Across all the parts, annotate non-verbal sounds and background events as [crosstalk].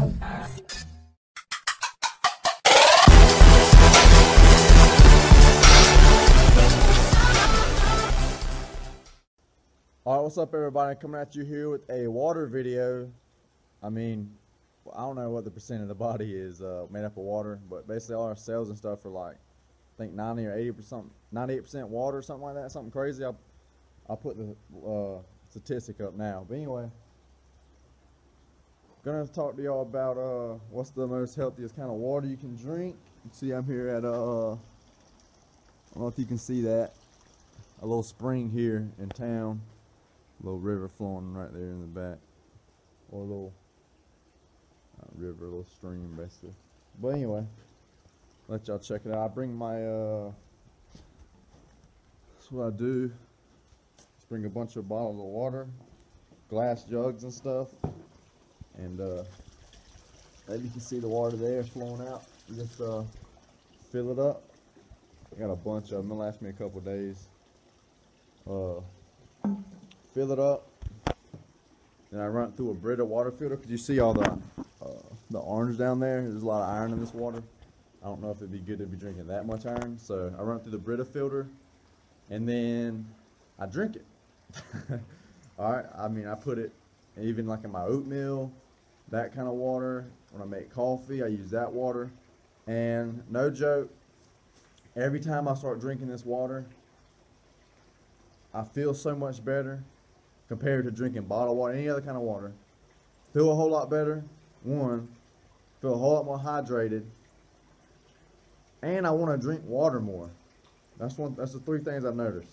Alright, what's up everybody? Coming at you here with a water video. I mean, I don't know what the percent of the body is uh, made up of water, but basically all our cells and stuff are like, I think 90 or 80 percent, 98% water, or something like that, something crazy. I'll, I'll put the uh, statistic up now. But anyway, gonna talk to y'all about uh, what's the most healthiest kind of water you can drink. You see, I'm here at uh, I don't know if you can see that, a little spring here in town a little river flowing right there in the back, or a little river, a little stream, basically. But anyway, let y'all check it out. I bring my uh, that's what I do. Just bring a bunch of bottles of water, glass jugs and stuff, and uh, you can see the water there flowing out. Just uh, fill it up. I got a bunch of them. It'll last me a couple days. Uh, fill it up. Then I run through a Brita water filter. Cause you see all the uh, the orange down there? There's a lot of iron in this water. I don't know if it'd be good to be drinking that much iron. So I run through the Brita filter, and then I drink it. [laughs] all right. I mean, I put it even like in my oatmeal, that kind of water. When I make coffee, I use that water. And no joke, every time I start drinking this water, I feel so much better compared to drinking bottled water, any other kind of water. Feel a whole lot better. One, feel a whole lot more hydrated, and I want to drink water more. That's one. That's the three things I've noticed.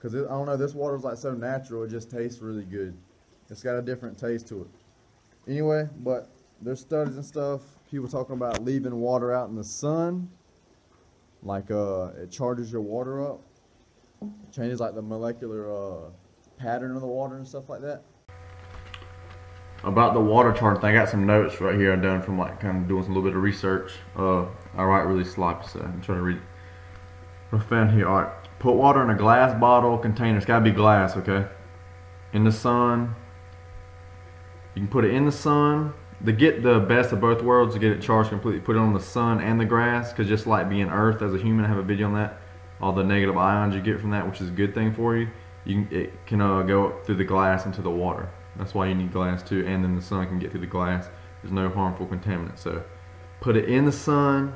Cause it, I don't know, this water's like so natural. It just tastes really good. It's got a different taste to it. Anyway, but there's studies and stuff. People talking about leaving water out in the sun, like uh, it charges your water up, changes like the molecular uh pattern of the water and stuff like that? About the water chart thing, I got some notes right here I done from like kind of doing some little bit of research. Uh, I write really sloppy, so I'm trying to read. I found here, all right. Put water in a glass bottle container. It's gotta be glass, okay? In the sun. You can put it in the sun. To get the best of both worlds, to get it charged completely, put it on the sun and the grass. Cause just like being Earth as a human, I have a video on that. All the negative ions you get from that, which is a good thing for you you can, it can uh, go through the glass into the water. That's why you need glass too, and then the sun can get through the glass. There's no harmful contaminants. So put it in the sun,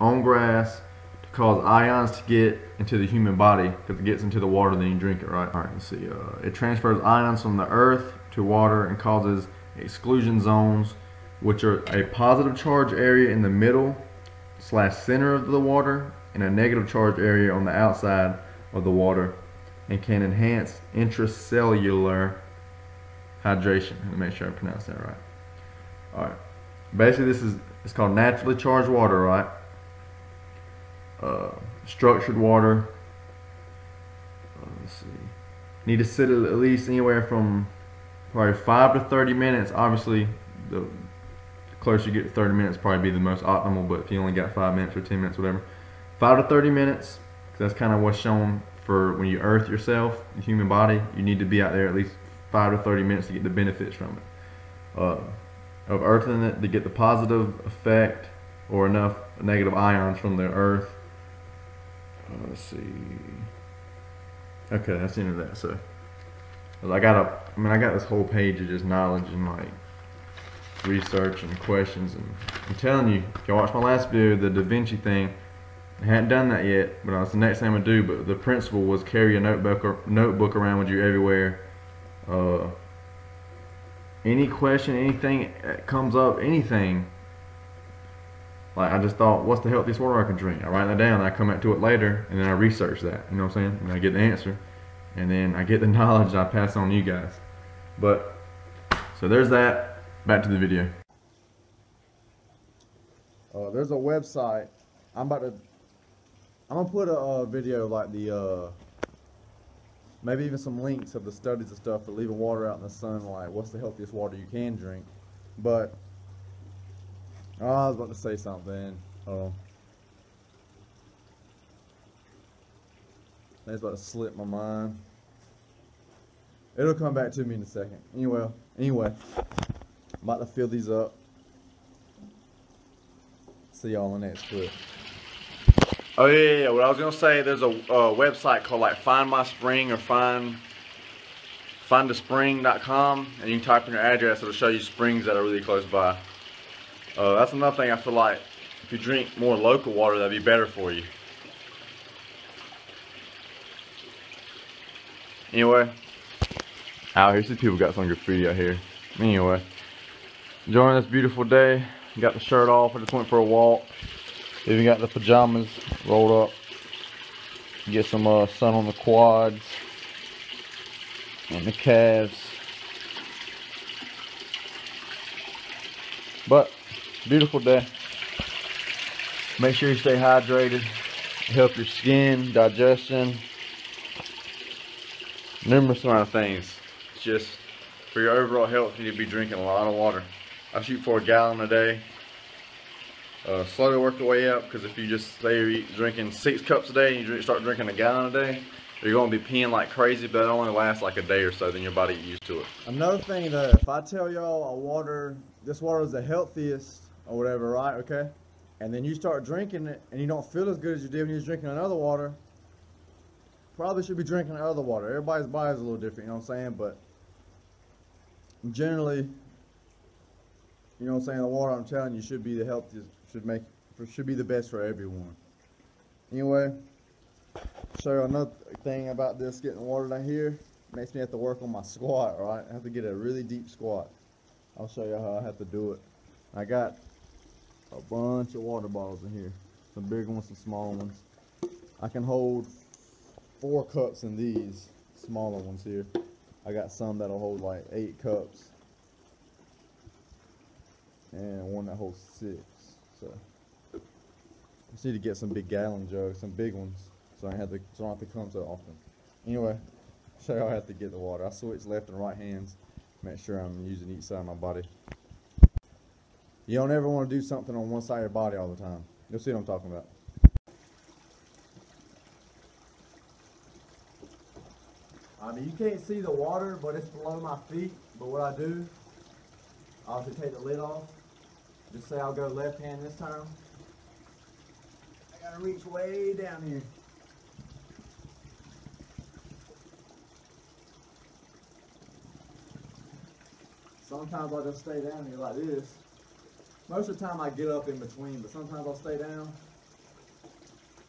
on grass, cause ions to get into the human body, because it gets into the water, then you drink it, right? All right, let's see. Uh, it transfers ions from the earth to water and causes exclusion zones, which are a positive charge area in the middle slash center of the water, and a negative charge area on the outside of the water and can enhance intracellular hydration. Let me make sure I pronounce that right. All right. Basically, this is it's called naturally charged water, right? Uh, structured water. Uh, let's see. Need to sit at least anywhere from probably five to thirty minutes. Obviously, the closer you get to 30 minutes, probably be the most optimal. But if you only got five minutes or 10 minutes, whatever, five to 30 minutes. That's kind of what's shown for when you earth yourself, the human body, you need to be out there at least five to 30 minutes to get the benefits from it. Uh, of earthing it to get the positive effect or enough negative ions from the earth. Uh, let's see. Okay, that's the end of that. So, I got a, I mean, I got this whole page of just knowledge and like research and questions. And I'm telling you, if you watch my last video, the Da Vinci thing, I hadn't done that yet, but that's the next thing I'm gonna do. But the principle was carry a notebook or notebook around with you everywhere. Uh, any question, anything that comes up, anything. Like I just thought, what's the healthiest water I can drink? I write that down. I come back to it later, and then I research that. You know what I'm saying? And I get the answer, and then I get the [laughs] knowledge I pass on you guys. But so there's that. Back to the video. Uh, there's a website. I'm about to I'm gonna put a, a video like the uh, maybe even some links of the studies and stuff for leaving water out in the sun. Like, what's the healthiest water you can drink? But oh, I was about to say something. Oh, it's about to slip my mind. It'll come back to me in a second. Anyway, anyway, I'm about to fill these up. See y'all in the next clip. Oh yeah, yeah. What I was gonna say, there's a uh, website called like Find My Spring or Find findaspring.com, and you can type in your address. It'll show you springs that are really close by. Uh, that's another thing I feel like if you drink more local water, that'd be better for you. Anyway, out here, see people got some graffiti out here. Anyway, enjoying this beautiful day. Got the shirt off. I just went for a walk. Even got the pajamas rolled up. Get some uh, sun on the quads and the calves. But beautiful day. Make sure you stay hydrated. Help your skin, digestion, numerous amount of things. It's just for your overall health, you need to be drinking a lot of water. I shoot for a gallon a day. Uh, slowly work your way up because if you just say drinking six cups a day and you drink, start drinking a gallon a day, you're going to be peeing like crazy, but it only lasts like a day or so, then your body used to it. Another thing that if I tell y'all water, this water is the healthiest or whatever, right? Okay. And then you start drinking it and you don't feel as good as you did when you was drinking another water. Probably should be drinking the other water. Everybody's body is a little different, you know what I'm saying? But generally, you know what I'm saying, the water I'm telling you should be the healthiest, should make, should be the best for everyone. Anyway, show another thing about this getting water down here. Makes me have to work on my squat, right? I have to get a really deep squat. I'll show you how I have to do it. I got a bunch of water bottles in here. Some big ones, some small ones. I can hold four cups in these smaller ones here. I got some that'll hold like eight cups. And one that holds six. So I just need to get some big gallon jugs, some big ones. So I have to so I don't have to come so often. Anyway, show you how I have to get the water. I switch left and right hands. Make sure I'm using each side of my body. You don't ever want to do something on one side of your body all the time. You'll see what I'm talking about. I mean, you can't see the water, but it's below my feet. But what I do, I'll just take the lid off. Just say I'll go left hand this time. I gotta reach way down here. Sometimes I'll just stay down here like this. Most of the time I get up in between, but sometimes I'll stay down.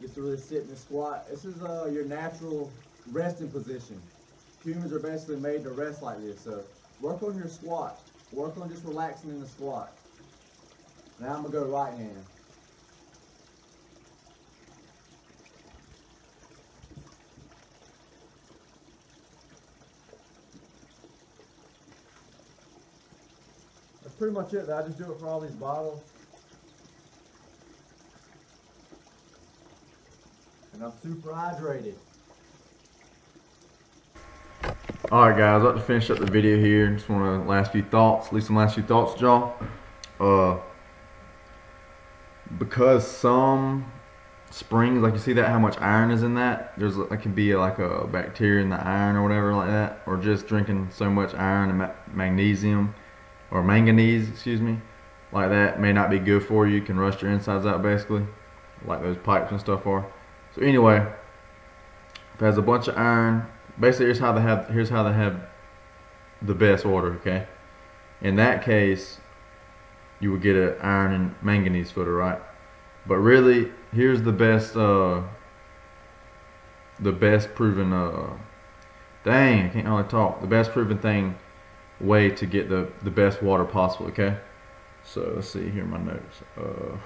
Just to really sit in the squat. This is uh, your natural resting position. Humans are basically made to rest like this, so work on your squat. Work on just relaxing in the squat. Now I'm gonna go right hand. Pretty much it. I just do it for all these bottles. And I'm super hydrated. Alright guys, about to finish up the video here. Just want to last few thoughts, leave some last few thoughts, y'all. Uh, because some springs, like you see that, how much iron is in that. There's like can be like a bacteria in the iron or whatever like that, or just drinking so much iron and ma magnesium or manganese, excuse me, like that may not be good for you. Can rust your insides out basically, like those pipes and stuff are. So anyway, if it has a bunch of iron, basically here's how they have here's how they have the best water. Okay, in that case, you would get an iron and manganese filter, right? But really, here's the best uh, the best proven uh, dang I can't really talk. The best proven thing way to get the the best water possible. Okay, so let's see here my notes. Uh,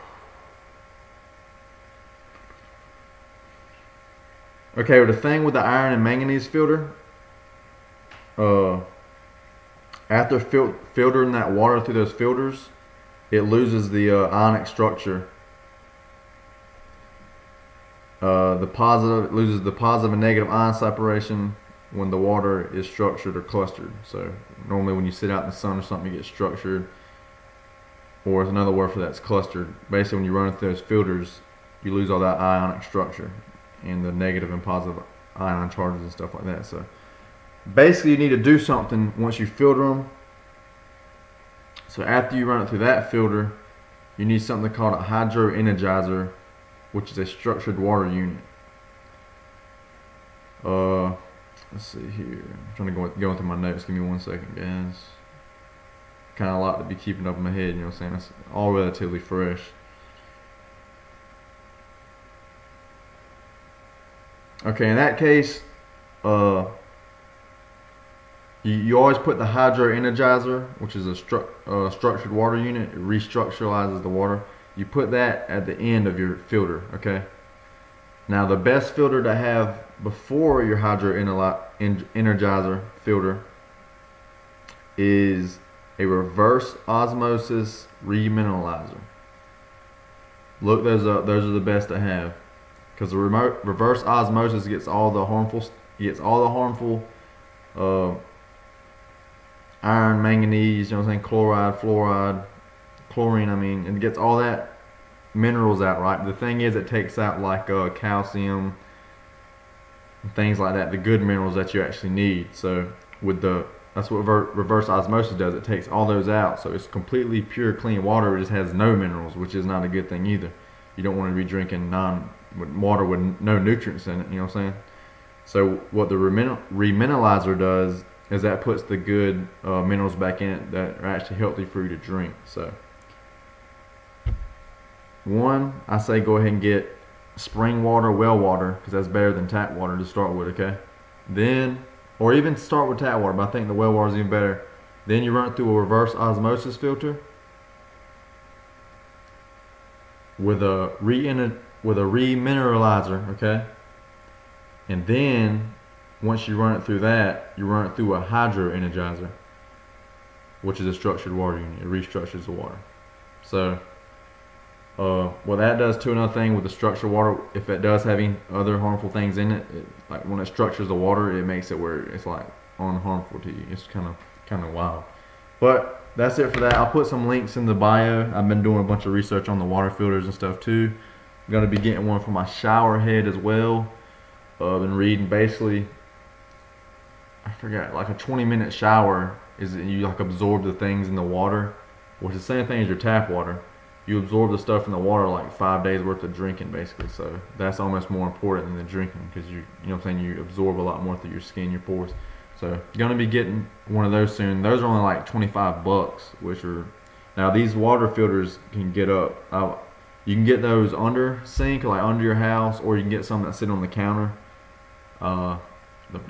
Okay, well, the thing with the iron and manganese filter, uh, after fil- filtering that water through those filters, it loses the uh, ionic structure. Uh, the positive loses the positive and negative ion separation when the water is structured or clustered. So normally when you sit out in the sun or something, you get structured. Or it's another word for that's clustered. Basically, when you run it through those filters, you lose all that ionic structure and the negative and positive ion charges and stuff like that. So basically, you need to do something once you filter them. So after you run it through that filter, you need something called a hydro energizer, which is a structured water unit. Uh, let's see here. I'm trying to go going through my notes. Give me one second, guys. Kind of a lot to be keeping up in my head. You know what I'm saying? It's all relatively fresh. Okay, in that case, uh, you, you always put the hydro energizer, which is a stru- uh, structured water unit. It restructuralizes the water. You put that at the end of your filter. Okay. Now the best filter to have before your hydro energizer filter is a reverse osmosis remineralizer. Look those up; those are the best to have because the remote reverse osmosis gets all the harmful gets all the harmful uh, iron, manganese, you know what I'm saying, chloride, fluoride, chlorine. I mean, it gets all that minerals out, right? The thing is, it takes out like uh, calcium, things like that, the good minerals that you actually need. So with the that's what reverse osmosis does. It takes all those out, so it's completely pure, clean water. It just has no minerals, which is not a good thing either. You don't want to be drinking non water with no nutrients in it. You know what I'm saying? So what the remineralizer does is that puts the good uh, minerals back in it that are actually healthy for you to drink. So one, I say go ahead and get spring water, well water, because that's better than tap water to start with, okay? Then, or even start with tap water, but I think the well water is even better. Then you run it through a reverse osmosis filter with a re with a remineralizer, okay? And then once you run it through that, you run it through a hydro energizer, which is a structured water unit. It restructures the water. So uh, what that does to another thing with the structure water, if it does have any other harmful things in it, it, like when it structures the water, it makes it where it's like unharmful to you. It's kind of kind of wild. But that's it for that. I'll put some links in the bio. I've been doing a bunch of research on the water filters and stuff too. I'm gonna be getting one for my shower head as well. Uh, I've been reading basically. I forgot like a 20 minute shower is you like absorb the things in the water, which is the same thing as your tap water you absorb the stuff in the water like five days worth of drinking basically. So that's almost more important than the drinking because you you know what I'm saying? You absorb a lot more through your skin your pores. So you're gonna be getting one of those soon. Those are only like 25 bucks which are now these water filters can get up you can get those under sink like under your house or you can get some that sit on the counter. Uh,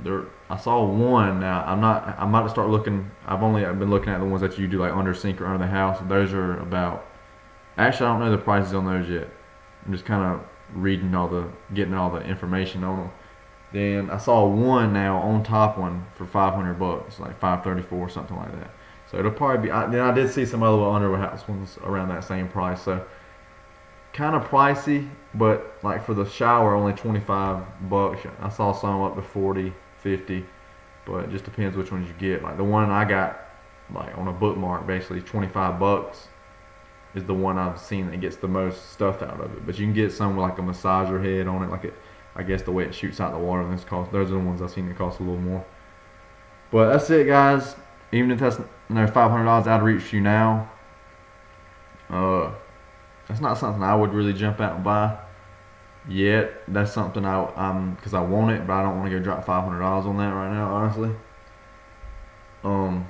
there, I saw one now I'm not I'm about to start looking I've only I've been looking at the ones that you do like under sink or under the house. Those are about Actually, I don't know the prices on those yet. I'm just kind of reading all the, getting all the information on them. Then I saw one now on top one for 500 bucks, like 534 something like that. So it'll probably be. I, then I did see some other underhouse ones around that same price. So kind of pricey, but like for the shower, only 25 bucks. I saw some up to 40, 50, but it just depends which ones you get. Like the one I got, like on a bookmark, basically 25 bucks is the one I've seen that gets the most stuff out of it. But you can get some with like a massager head on it, like it. I guess the way it shoots out the water. And This cost. Those are the ones I've seen that cost a little more. But that's it, guys. Even if that's you know, five hundred dollars out of reach for you now, uh, that's not something I would really jump out and buy yet. That's something I um because I want it, but I don't want to go drop five hundred dollars on that right now, honestly. Um,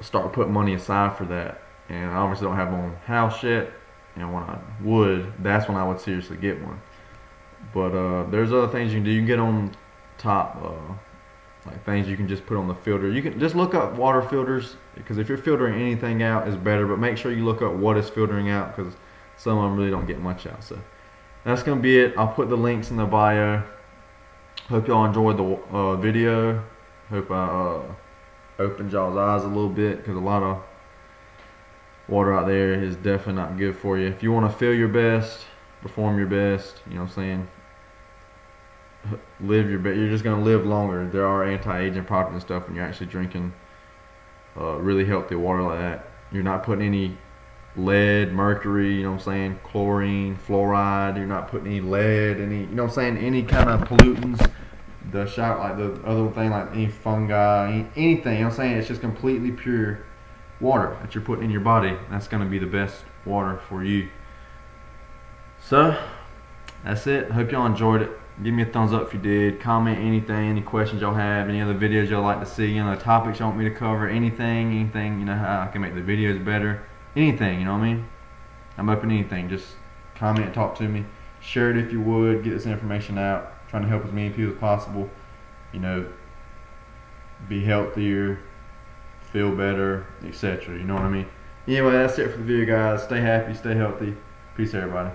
start putting money aside for that and I obviously don't have my own house yet. And when I would, that's when I would seriously get one. But uh, there's other things you can do. You can get on top, uh, like things you can just put on the filter. You can just look up water filters because if you're filtering anything out, is better. But make sure you look up what is filtering out because some of them really don't get much out. So that's gonna be it. I'll put the links in the bio. Hope y'all enjoyed the uh, video. Hope I uh, opened y'all's eyes a little bit because a lot of water out there is definitely not good for you. If you want to feel your best, perform your best, you know what I'm saying? Live your best. You're just going to live longer. There are anti-aging properties and stuff when you're actually drinking uh, really healthy water like that. You're not putting any lead, mercury, you know what I'm saying, chlorine, fluoride. You're not putting any lead, any, you know what I'm saying, any kind of pollutants. The shot, like the other thing, like any fungi, anything, you know what I'm saying? It's just completely pure water that you're putting in your body. That's going to be the best water for you. So, that's it. Hope y'all enjoyed it. Give me a thumbs up if you did. Comment anything, any questions y'all have, any other videos y'all like to see, any other topics y'all want me to cover, anything, anything, you know, how I can make the videos better. Anything, you know what I mean? I'm open to anything. Just comment, talk to me. Share it if you would. Get this information out. trying to help as many people as possible. You know, be healthier, feel better, etc. You know what I mean? Anyway, that's it for the video, guys. Stay happy, stay healthy. Peace, everybody.